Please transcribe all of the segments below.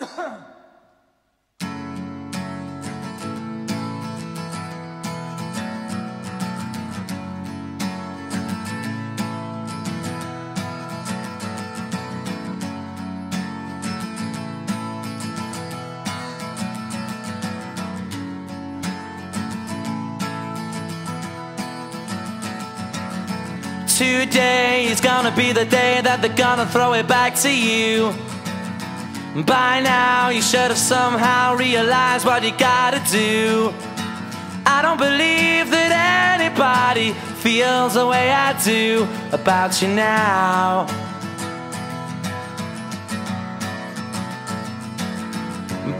Today is gonna be the day that they're gonna throw it back to you. By now, you should have somehow realized what you gotta do. I don't believe that anybody feels the way I do about you now.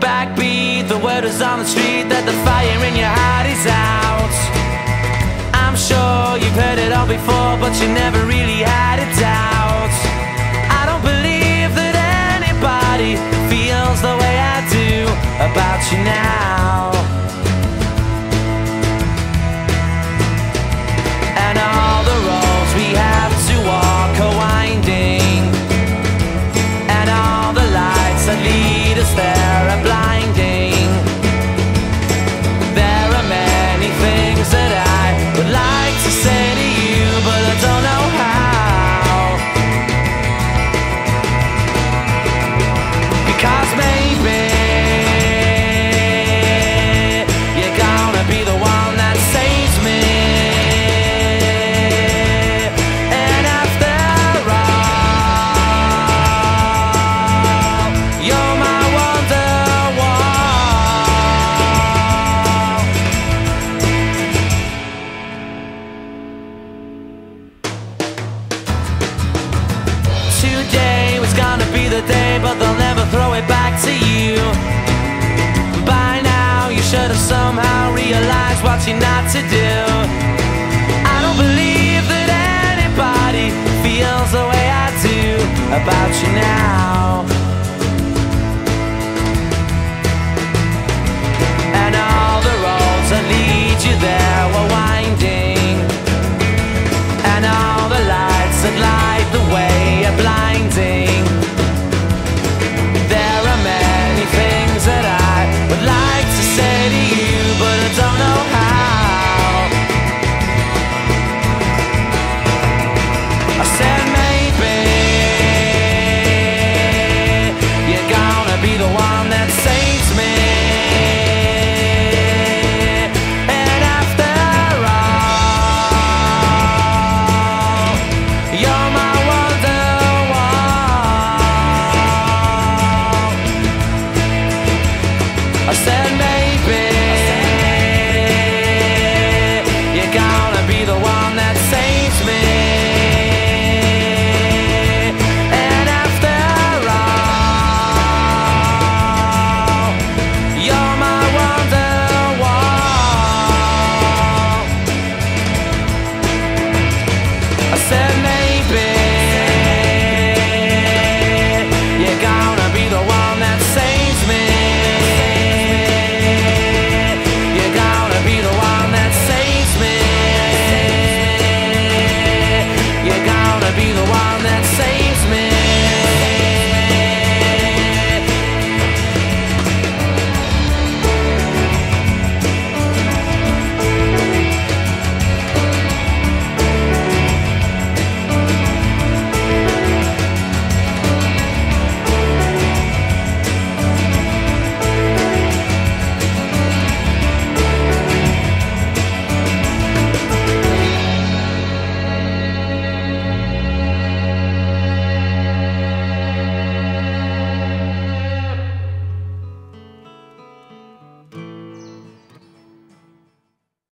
Backbeat, the word is on the street that the fire in your heart is out I'm sure you've heard it all before, but you never really had lead us there are blinding. There are many things that I would like to say to you, but I don't know how. Because maybe day, but they'll never throw it back to you. By now, you should have somehow realized what you're not to do. I don't believe that anybody feels the way I do about you now.